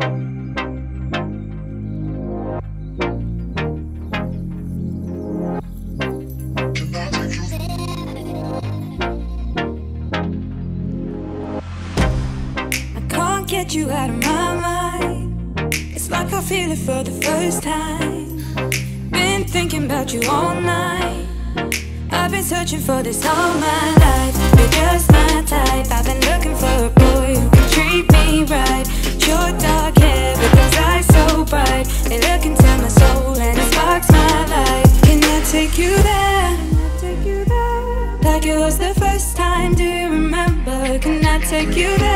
I can't get you out of my mind. It's like I feel it for the first time. Been thinking about you all night. I've been searching for this all my life. You're just my take you there? Take you there? Like it was the first time. Do you remember? Can I take you there?